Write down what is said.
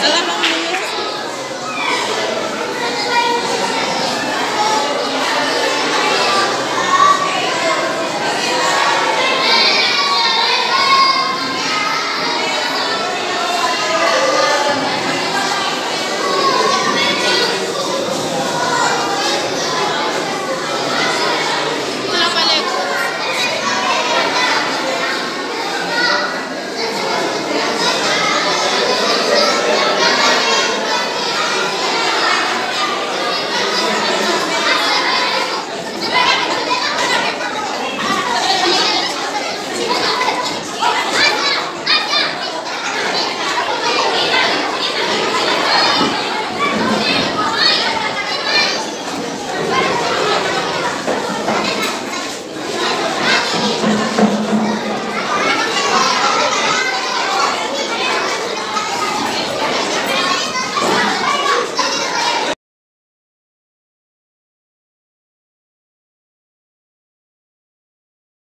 Alam mo